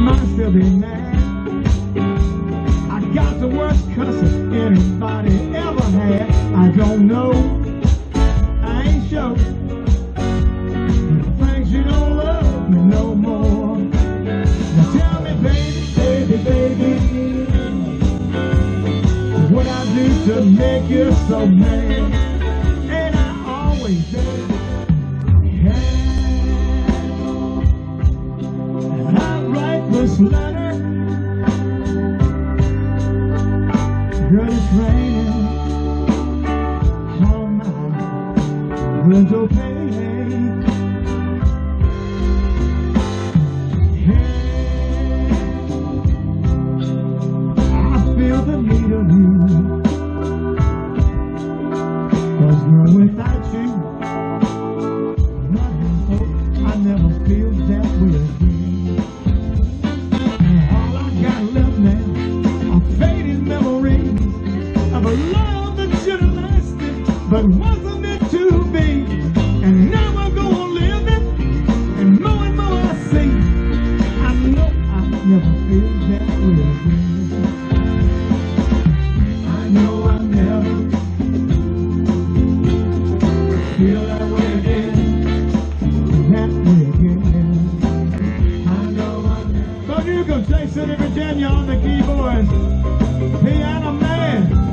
might still be mad. I got the worst cussing anybody ever had. I don't know. I ain't sure. You don't love me no more. Now tell me, baby, baby, baby, what I do to make you so mad? And I always did. Girl, it's raining on my window pane. But wasn't meant to be. And now I'm gonna live it, and more and more I see. I know I never feel that way again. I know I never feel that way again. That way again. I know I never. Can Jason and Virginia on the keyboards. Piano man.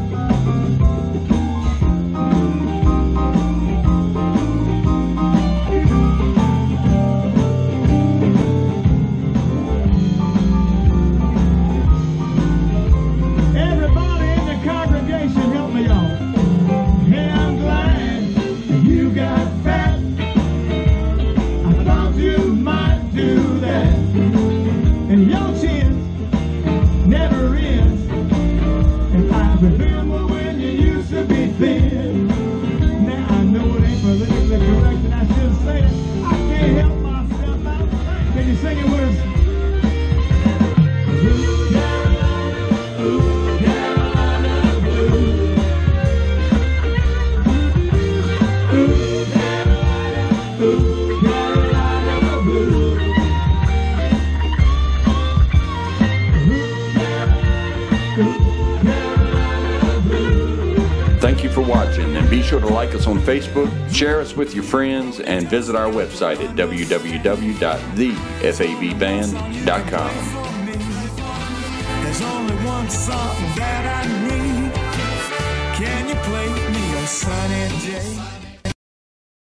Thank you for watching, and be sure to like us on Facebook, share us with your friends, and visit our website at www.thefabband.com. There's only one song that I need. Can you play me a sunny day?